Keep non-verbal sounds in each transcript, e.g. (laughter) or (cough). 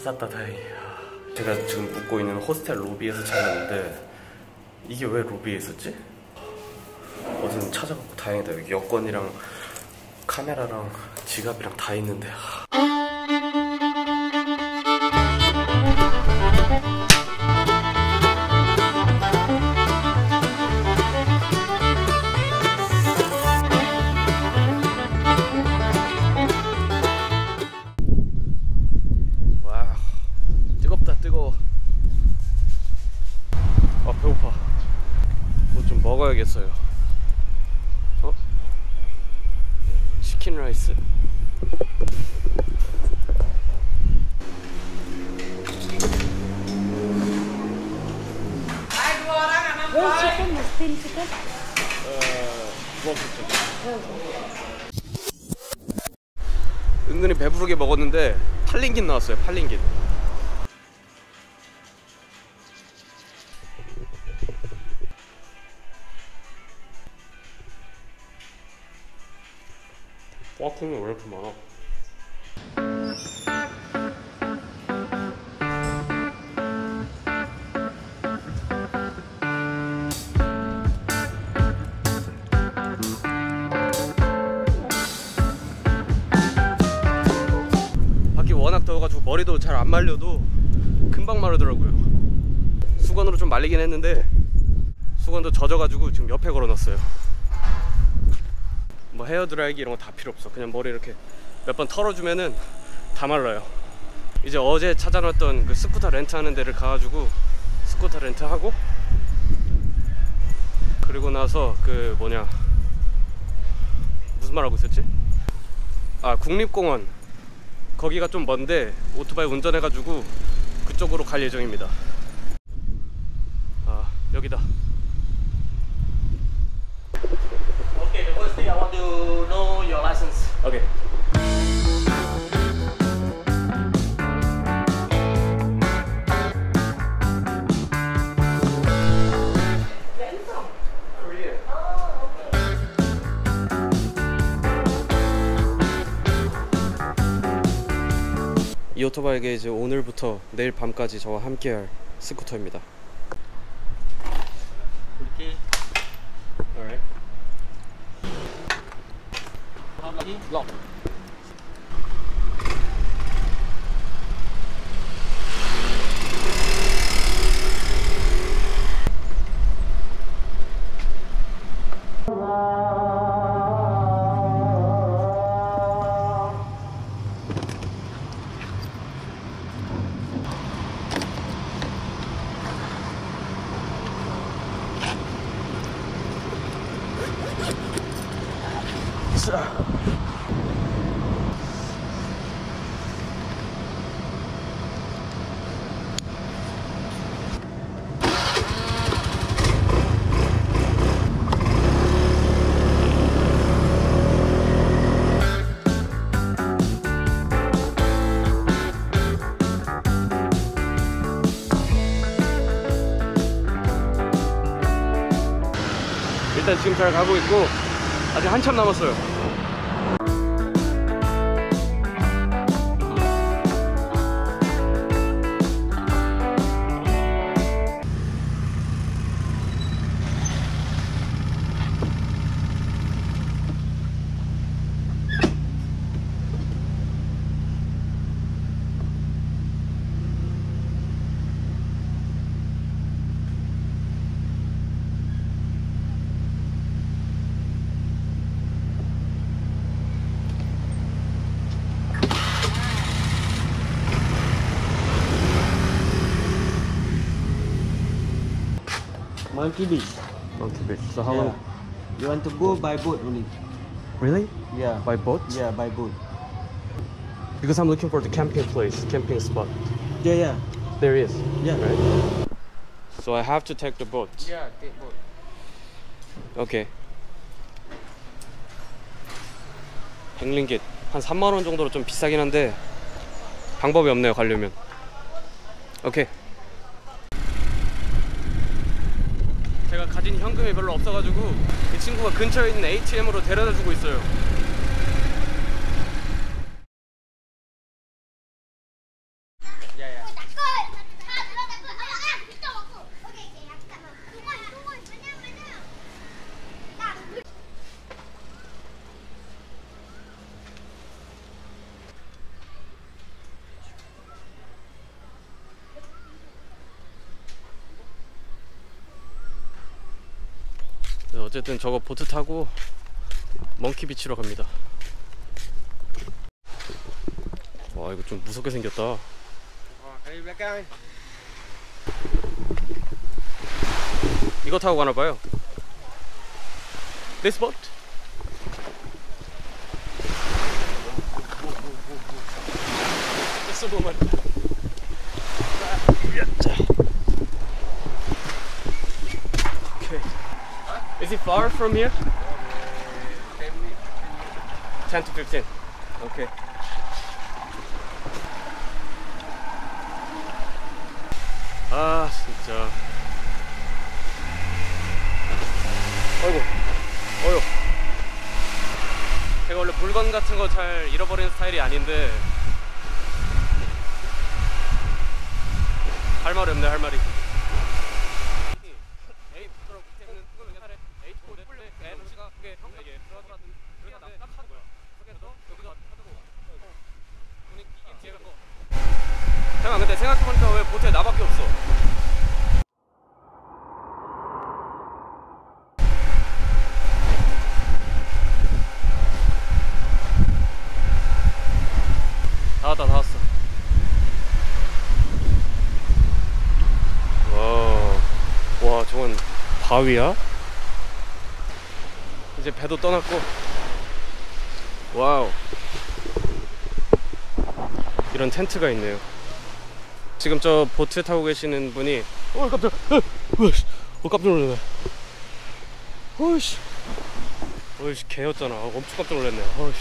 찾았다 다행이야 제가 지금 묵고 있는 호스텔 로비에서 찾았는데 이게 왜 로비에 있었지? 어쨌든 찾아갖고 다행이다. 여기 여권이랑 카메라랑 지갑이랑 다 있는데 은근히 배부르게 먹었는데 팔린긴 나왔어요 팔린긴 와킹이 왜 이렇게 많아? 머리도 잘 안 말려도 금방 마르더라고요. 수건으로 좀 말리긴 했는데 수건도 젖어가지고 지금 옆에 걸어놨어요. 뭐 헤어드라이기 이런 거 다 필요 없어. 그냥 머리 이렇게 몇 번 털어주면은 다 말라요. 이제 어제 찾아놨던 그 스쿠터 렌트하는 데를 가가지고 스쿠터 렌트하고 그리고 나서 그 뭐냐 무슨 말 하고 있었지? 아 국립공원 거기가 좀 먼데 오토바이 운전해가지고 그쪽으로 갈 예정입니다. 아 여기다. 이 오토바이가 이제 오늘부터 내일 밤까지 저와 함께할 스쿠터입니다. Alright. 지금 잘 가고 있고 아직 한참 남았어요. Monkey Beach. Monkey Beach. So how long? You want to go by boat only? Really? Yeah. By boat? Yeah, by boat. Because I'm looking for the camping place, camping spot. Yeah, yeah. There is. Yeah. Right. So I have to take the boat. Yeah, take boat. 오케이. 100링깃 한 3만 원 정도로 좀 비싸긴 한데 방법이 없네요 가려면. 오케이. 제 가 가진 현금이 별로 없어가지고 이 친구가 근처에 있는 ATM으로 데려다 주고 있어요. 어쨌든 저거 보트 타고 멍키 비치로 갑니다. 와 이거 좀 무섭게 생겼다. 이거 타고 가나 봐요. This boat? Just a moment. Okay. Is it far from here? 10 to 15. Okay. 아 진짜 어이구 어휴 제가 원래 물건 같은 거 잘 잃어버리는 스타일이 아닌데 할 말이 없네 할 말이 잠깐 근데 생각해보니까 왜 보트에 나밖에 없어? 다 왔다 다 왔어. 와, 와 저건 바위야? 이제 배도 떠났고. 와우. 이런 텐트가 있네요 지금 저 보트 타고 계시는 분이 어 깜짝 어, 어 깜짝 놀랐네 어이씨 어이씨 개였잖아 어, 엄청 깜짝 놀랐네 어이씨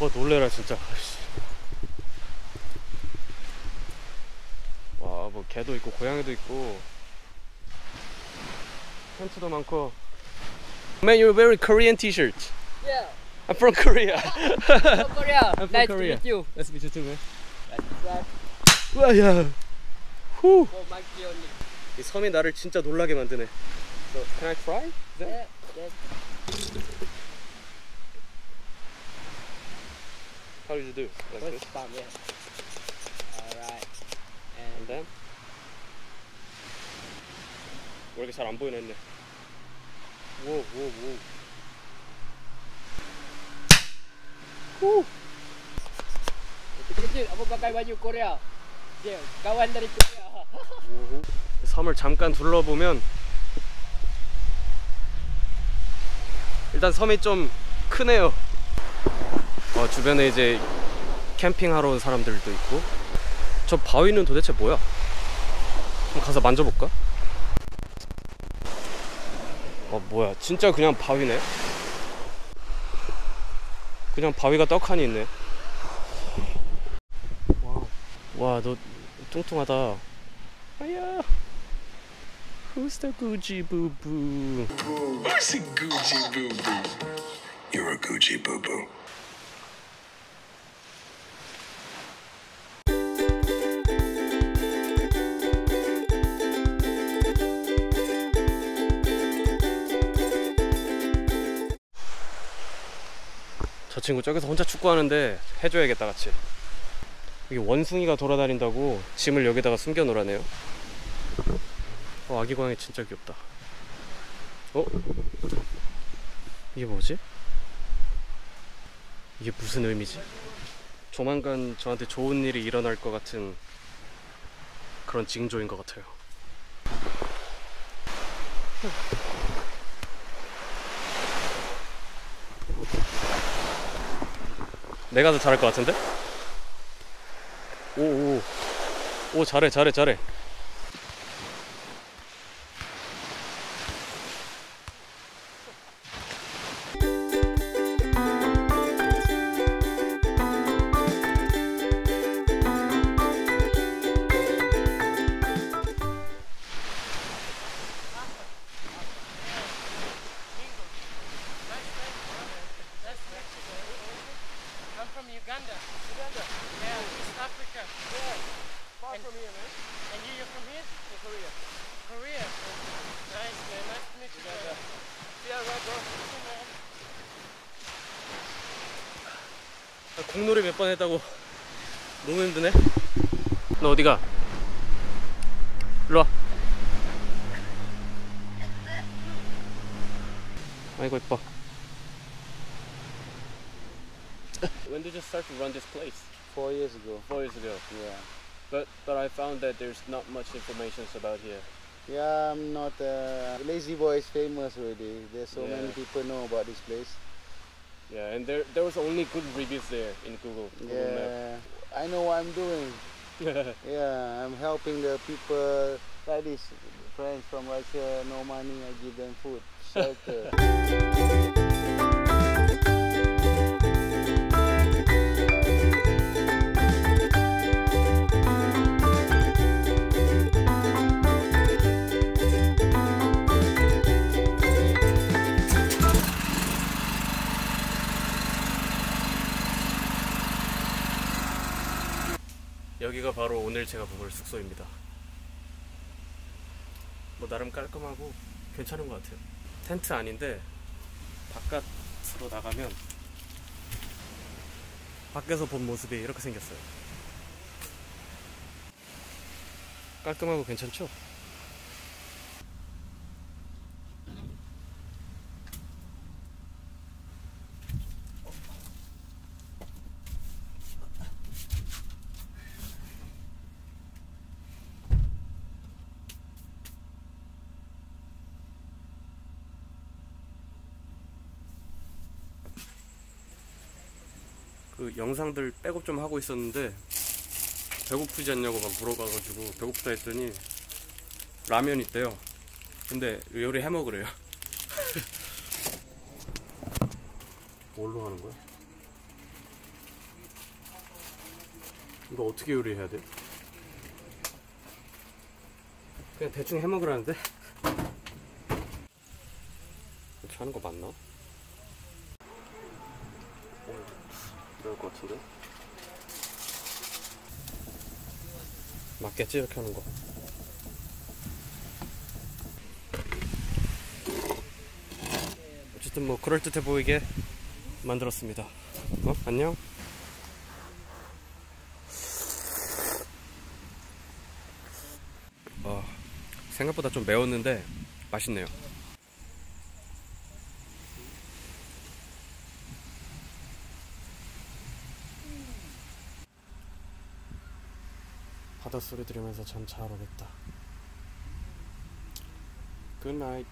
어 놀래라 진짜 아이씨. 와뭐 개도 있고 고양이도 있고 텐트도 많고 Man you're wearing Korean t-shirt Yeah, I'm from Korea from Korea. I'm from nice Korea. to meet you. Nice to meet you too man That's 와야 후. 이 섬이 나를 진짜 놀라게 만드네. So, can I try? Yeah, that's How did you do? Like this? first time, yeah. Alright. And And then? 왜 이렇게 잘 안 보이나 했네. 오, 오, 오. 후! kecil apa pakai baju Korea? Kawan dari Korea. 오. 섬을 잠깐 둘러보면 일단 섬이 좀 크네요. 어, 주변에 이제 캠핑하러 온 사람들도 있고 저 바위는 도대체 뭐야? 가서 만져볼까? 어 뭐야 진짜 그냥 바위네 그냥 바위가 떡하니 있네 와 너 뚱뚱하다 아야 Who's the Gucci boo boo? Who's a Gucci boo boo? You're a Gucci boo boo. 저 친구 저기서 혼자 축구하는데 해줘야겠다 같이 이게 원숭이가 돌아다닌다고 짐을 여기다가 숨겨 놓으라네요 어 아기 고양이 진짜 귀엽다 어? 이게 뭐지? 이게 무슨 의미지? 조만간 저한테 좋은 일이 일어날 것 같은 그런 징조인 것 같아요 내가 더 잘할 것 같은데? 오오 오 잘해 잘해 잘해 Uganda. Uganda? Yeah, East Africa. Yeah. Far from here, man. And you, you're from here? From Korea. Korea? Nice, man. Nice to meet you, Uganda. Yeah, right, bro. See, man. 공놀이 몇 번 했다고 너무 힘드네 너 어디가? 일로와 아이고 이뻐. when did you start to run this place? Four years ago. Four years ago. Yeah. But but I found that there's not much information about here. Yeah, I'm not. Uh, Lazy Boy is famous already. There's so Yeah. many people know about this place. Yeah, and there there was only good reviews there in Google. Google Yeah, I know what I'm doing. (laughs) Yeah, I'm helping the people like this. Friends from Russia, no money. I give them food, shelter. (laughs) 바로 오늘 제가 묵을 숙소입니다. 뭐 나름 깔끔하고 괜찮은 것 같아요. 텐트 아닌데 바깥으로 나가면 밖에서 본 모습이 이렇게 생겼어요. 깔끔하고 괜찮죠? 그 영상들 백업 좀 하고 있었는데 배고프지 않냐고 막 물어봐가지고 배고프다 했더니 라면 있대요. 근데 요리 해 먹으래요. (laughs) 뭘로 하는 거야? 이거 어떻게 요리해야 돼? 그냥 대충 해 먹으라는데? 이렇게 하는 거 맞나? 이럴 것 같은데? 맞겠지 이렇게 하는 거 어쨌든 뭐 그럴 듯해 보이게 만들었습니다 어? 안녕? 어, 생각보다 좀 매웠는데 맛있네요 바닷소리 들으면서 잠 잘 오겠다. 굿나잇